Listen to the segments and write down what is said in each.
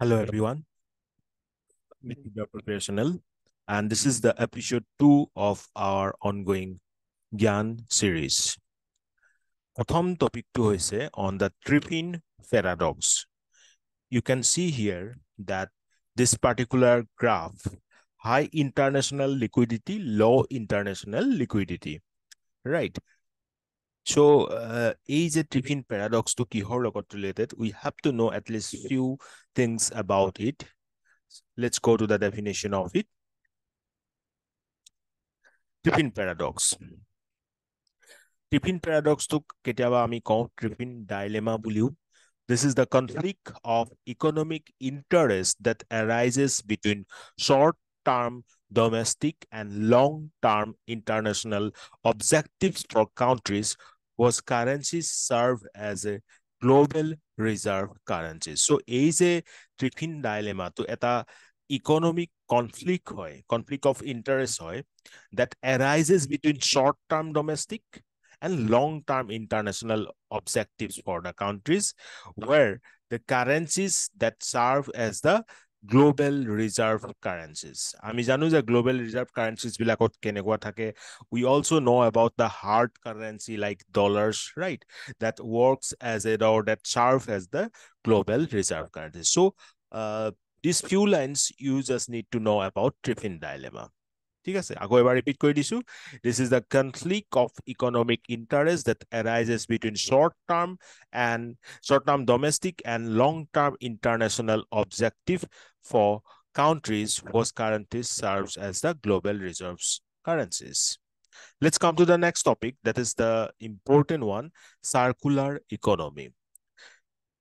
Hello, everyone. Media Professional, and this is mm-hmm. the episode two of our ongoing Gyan series. Topic to hoise eh, on the Triffin paradox. You can see here that this particular graph, high international liquidity, low international liquidity, right? So, uh, is a Triffin paradox to kihor related? We have to know at least few things about it. Let's go to the definition of it. Triffin paradox. Triffin paradox to ami kau Triffin dilemma buliu. This is the conflict of economic interest that arises between short-term domestic and long-term international objectives for countries whose currencies serve as a global reserve currencies. So is a Triffin dilemma to eta economic conflict hoy, conflict of interest hoy, that arises between short-term domestic and long-term international objectives for the countries where the currencies that serve as the global reserve currencies আমি জানো যে global reserve কাৰেঞ্চিজ বিলাকত কেনেকুৱা থাকে we also' know' about the hard currency like dollars right that works as A ডৰ that serve as the global reserve currency so' this few lines you just need to know' about Triffin dilemma ঠিক আছে আকৌ এবাৰ repeat কৰি দিছো দিছ is the conflict of economic interest that এৰাইজেছ between short term and short term domestic and long term international objective for countries whose currencies serves as the global reserves currencies. Let's come to the next topic. That is the important one, circular economy.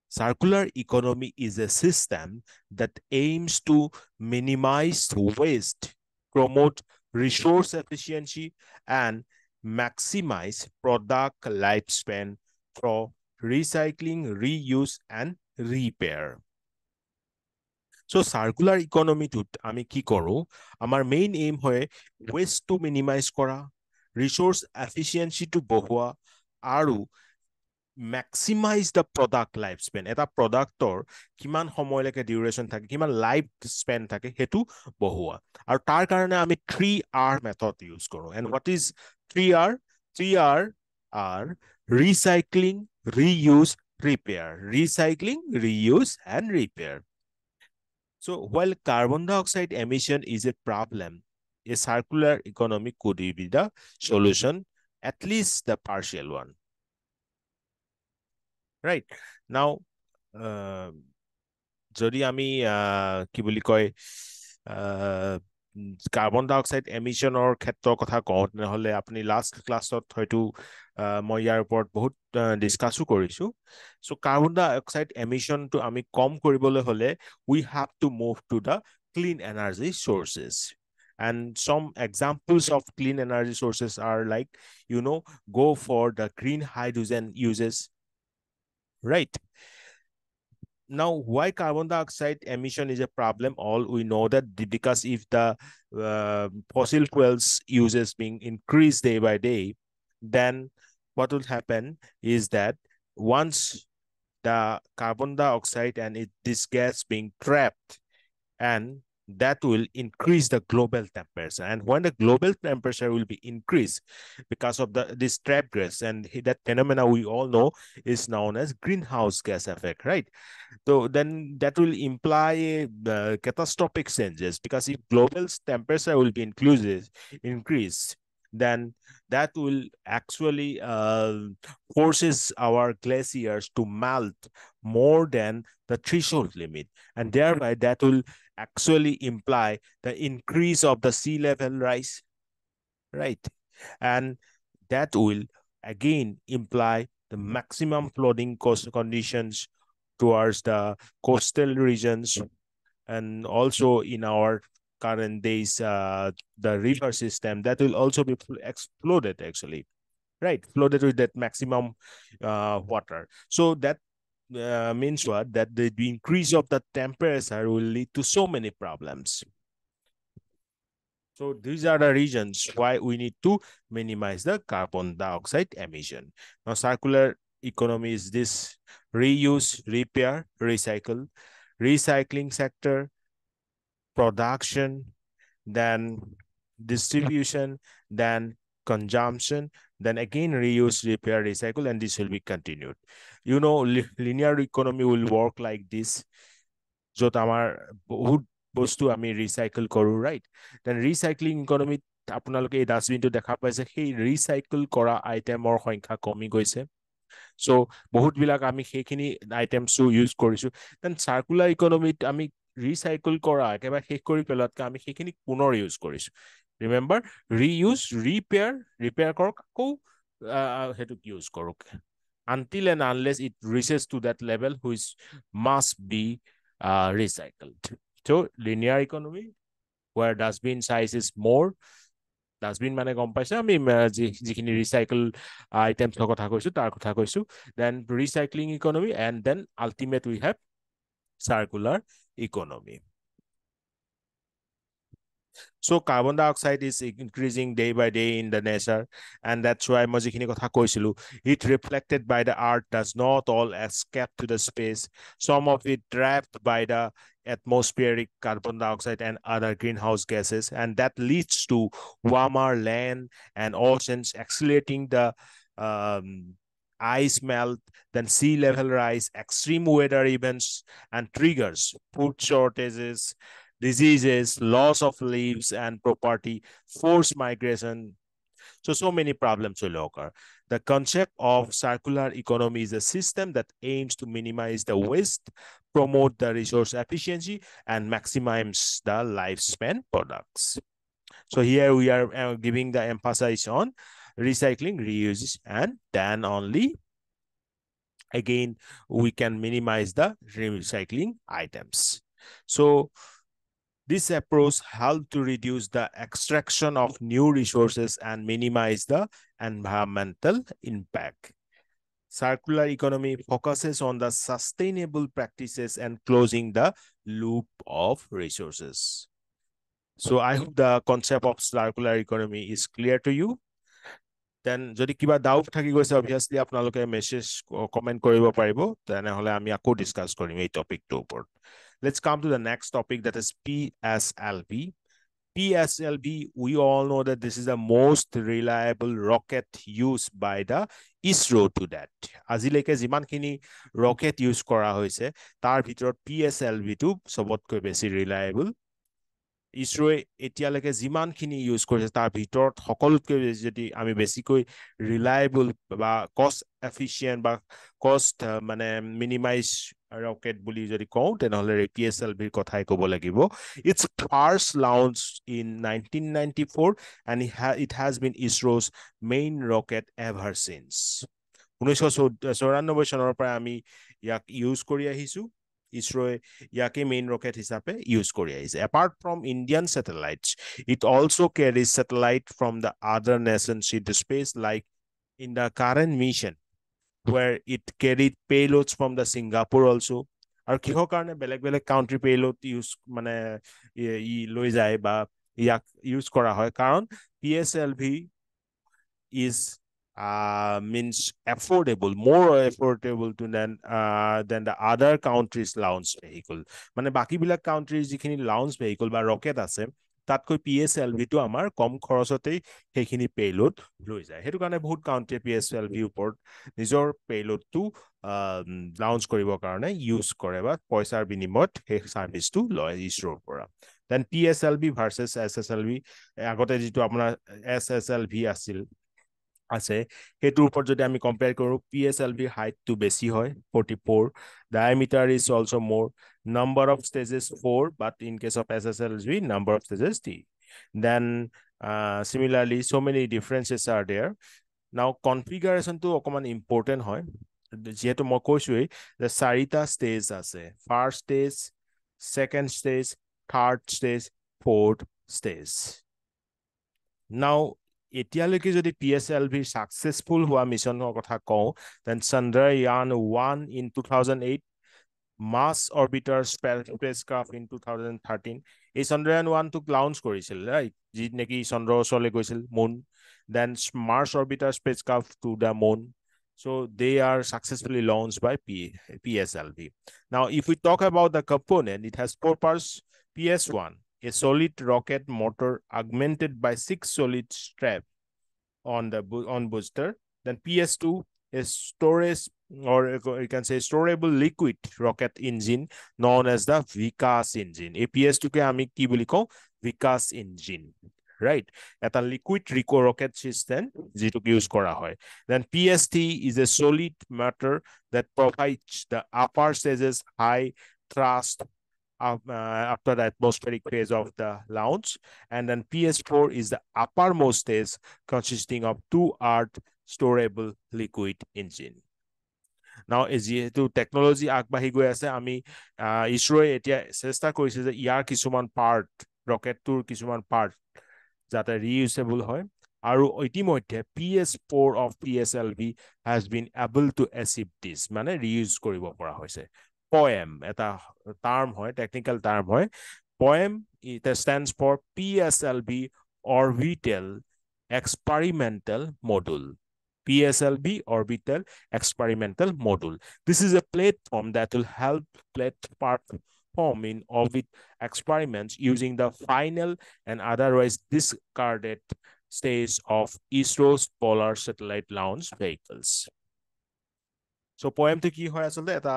Circular economy is a system that aims to minimize waste promote resource efficiency, and maximize product lifespan for recycling, reuse, and repair. So circular economy to আমি কি কৰো আমাৰ main aim হয় waste to minimize কৰা resource efficiency to বঢ়োৱা আৰু maximise the product life span এটা প্ৰডাক্টৰ কিমান সময়লৈকে ডিউৰেশ্যন থাকে কিমান লাইফ স্পেন থাকে সেইটো বহোৱা আৰু তাৰ কাৰণে আমি থ্ৰী আৰ মেথড ইউজ কৰোঁ and what is three R three R R recycling reuse repair, recycling, reuse, and repair. So while carbon dioxide emission is a problem, a circular economy could be the solution, at least the partial one. Right. Now যদি আমি কি বুলি কয় carbon die oxide এমিশ্যনৰ ক্ষেত্ৰৰ কথা কওঁ তেনেহ'লে আপুনি last ক্লাছত হয়তো মই ইয়াৰ ওপৰত বহুত ডিছকাছো কৰিছোঁ। চ' কাৰ্বন ডাই অক্সাইড এমিশ্যনটো আমি কম কৰিবলৈ হ'লে we have to move to the clean energy sources And some examples of clean energy sources are like, you know, go for the green hydrogen uses, right? Now, why carbon dioxide emission is a problem? All we know that because if the uh, fossil fuels uses being increased day by day, then what will happen is that once the carbon dioxide and it, this gas being trapped and that will increase the global temperature. And when the global temperature will be increased because of the this trap gas, and that phenomena we all know is known as greenhouse gas effect, right? So then that will imply uh, catastrophic changes because if global temperature will be increased, increased, then that will actually uh, forces our glaciers to melt more than the threshold limit and thereby that will actually imply the increase of the sea level rise, right? And that will again imply the maximum flooding cost conditions towards the coastal regions and also in our current days, uh, the river system that will also be exploded actually, right? Flooded with that maximum uh, water. So that uh, means what? That the, the increase of the temperature will lead to so many problems. So these are the reasons why we need to minimize the carbon dioxide emission. Now, circular economy is this reuse, repair, recycle. recycling sector, production, then distribution, then consumption, then again reuse, repair, recycle, and this will be continued. You know, li linear economy will work like this. য'ত আমাৰ বহুত বস্তু আমি recycle কৰোঁ right দেন recycling ইকনমিত আপোনালোকে এই ডাষ্টবিনটো দেখা পাইছে সেই ৰিচাইকেল কৰা আইটেমৰ সংখ্যা কমি গৈছে চ' বহুতবিলাক আমি সেইখিনি আইটেমছো ইউজ কৰিছোঁ দেন চাৰ্কুলাৰ ইকনমিত আমি ৰিচাইকেল কৰা একেবাৰে শেষ কৰি পেলোৱাতকৈ আমি সেইখিনি পুনৰ ইউজ কৰিছোঁ। ৰিমেম্বাৰ ৰিইউজ ৰিপেয়াৰ ৰিপেয়াৰ কৰক আকৌ সেইটোক ইউজ কৰক। And unless it reaches to that level which must be uh, recycled. So linear economy, where dustbin size is more, dustbin মানে গম পাইছে? আমি যিখিনি ৰিচাইকেল আইটেমছৰ কথা কৈছোঁ তাৰ কথা কৈছোঁ। Then recycling economy and then ultimate we have circular economy So carbon dioxide is increasing day by day in the nature, and that's why মই যিখিনি কথা কৈছিলো, it reflected by the earth does not all escape to the space. Some of it trapped by the atmospheric carbon dioxide and other greenhouse gases, and that leads to warmer land and oceans, accelerating the um, ice melt, then sea level rise, extreme weather events, and triggers food shortages, diseases, loss of leaves and property, forced migration. So, so many problems will occur. The concept of circular economy is a system that aims to minimize the waste, promote the resource efficiency, and maximize the lifespan products. So here we are uh, giving the emphasis on recycling, reuse, and then only again, we can minimize the recycling items. So this approach helps to reduce the extraction of new resources and minimize the environmental impact. Circular economy focuses on the sustainable practices and closing the loop of resources. So I hope the concept of circular economy is clear to you. Then যদি কিবা doubt থাকি গৈছে obviously আপোনালোকে message comment কৰিব পাৰিব। তেনেহ'লে আমি আকৌ ডিছকাছ কৰিম এই টপিকটোৰ ওপৰত। Let's come to the next topic that is P S L V P S L V we all know' that this is the most reliable rocket use by the ISRO' to date আজিলৈকে যিমানখিনি rocket use কৰা হৈছে তাৰ ভিতৰত P S এল ভিটো চবতকৈ বেছি ৰিলায়েবল ইছৰোৱে এতিয়ালৈকে যিমানখিনি ইউজ কৰিছে তাৰ ভিতৰত সকলোতকৈ যদি আমি বেছিকৈ ৰিলায়েবল বা কষ্ট এফিচিয়েণ্ট বা কষ্ট মানে মিনিমাইজ ৰকেট বুলি যদি কওঁ তেনেহ'লে পি এছ এল ভিৰ কথাই ক'ব লাগিব। It's first launch in nineteen ninety four and it has been ISRO's main rocket ever since ঊনৈছশ চৌৰান্নব্বৈ চনৰ পৰা আমি ইয়াক ইউজ কৰি আহিছোঁ। ইছৰোৱে ইয়াকে মেইন ৰকেট হিচাপে ইউজ কৰি আহিছে apart from Indian satellites it also' carries satellite from the other nations in the space like in the current mission where it carried payloads from the Singapore also. আৰু কিহৰ কাৰণে বেলেগ বেলেগ country পেইলোড use মানে ই লৈ যায় বা ইয়াক ইউজ কৰা হয় কাৰণ P S L V is means affordable more affordable to then then the other countries launch vehicle মানে বাকীবিলাক কাউণ্ট্ৰিৰ যিখিনি লাউঞ্চ ভেহিকল বা ৰকেট আছে তাতকৈ পি এছ এল ভিটো আমাৰ কম খৰচতেই সেইখিনি পেইলোড লৈ যায়। সেইটো কাৰণে বহুত কাউণ্ট্ৰিয়ে পি এছ এল ভিৰ ওপৰত নিজৰ পেইলোডটো লাউঞ্চ কৰিবৰ কাৰণে ইউজ কৰে বা পইচাৰ বিনিময়ত সেই ছাৰ্ভিচটো লয় ইছৰোৰ পৰা। Then P S L V versus S S L V আগতে যিটো আপোনাৰ এছ এছ এল ভি আছিল আছে। সেইটোৰ ওপৰত যদি আমি কম্পেয়াৰ কৰোঁ পি এছ এল ভিৰ হাইটটো বেছি হয় forty four diameter is also' more number of stages four but in case of S S L G number of stages three then similarly so' many differences are there now কনফিগাৰেশ্যনটো অকণমান important হয়। যিহেতু মই কৈছোঁৱেই যে চাৰিটা stage আছে। First stage second stage third stage fourth stage now এতিয়ালৈকে যদি পি এছ এল ভিৰ ছাকচেছফুল হোৱা মিছনৰ কথা কওঁ then Chandrayaan one in two thousand eight Mars Orbiter spacecraft in 2013. এই চন্দ্ৰয়ান ওৱানটোক লাউঞ্চ কৰিছিল ৰাইট যি নেকি চন্দ্ৰৰ ওচৰলৈ গৈছিল moon then Mars orbiter spacecraft to the moon So they are successfully launched by P PSLV. Now, if we talk about the component, it has four parts. PS1, a solid rocket motor augmented by six solid strap on the on booster. Then PS2, a storage or you can say storable liquid rocket engine known as the Vikas engine. A PS2 ke আমি কি বুলি Vikas engine. Right, এটা liquid rico rocket system যেটোক use kora hoy. Then PS3 is a solid matter that provides the upper stages high thrust after the atmospheric phase of the launch. And then PS4 is the uppermost stage consisting of two earth storable liquid engine. Now, যিহেতু technology আগবাঢ়ি গৈ আছে আমি ইছৰোৱে এতিয়া চেষ্টা কৰিছে যে ইয়াৰ কিছুমান পাৰ্ট ৰকেটটোৰ কিছুমান পাৰ্ট যাতে ৰিইউজেবল হয় আৰু ইতিমধ্যে P S four of P S L V has been able to achieve this মানে ৰিইউজ কৰিব পৰা হৈছে poem এটা term হয় technical term হয়। Poem it stands for PSLV orbital experimental module. PSLV orbital experimental module. This is a platform that will help platform in orbit experiments using the final and otherwise discarded stage of ISRO's polar satellite launch vehicles. So poem to ki hoy asalte eta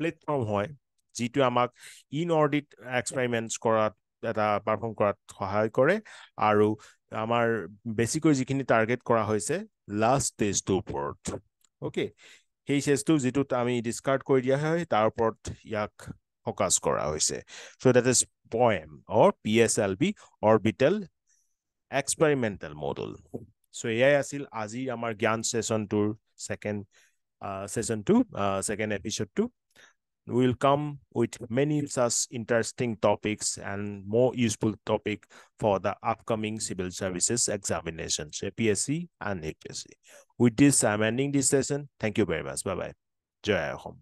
platform হয় যিটো আমাক in অৰ্ডিট experiments কৰাত এটা perform কৰাত সহায় কৰে আৰু আমাৰ বেছিকৈ যিখিনি টাৰ্গেট কৰা হৈছে লাষ্ট ষ্টেজটোৰ ওপৰত। অ'কে সেই ষ্টেজটো যিটোত আমি ডিছকাৰ্ড কৰি দিয়া হয় তাৰ ওপৰত ইয়াক ফ'কাছ কৰা হৈছে। So' that is POEM or P S L V orbital experimental module so' এয়াই আছিল আজি আমাৰ জ্ঞান ছেশ্যনটোৰ ছেকেণ্ড ছেশ্যনটো ছেকেণ্ড এপিছডটো we will come with many such interesting topics and more useful topic for the upcoming civil services examinations, APSC and APSC. With this, I'm ending this session. Thank you very much. Bye-bye. Jai Home.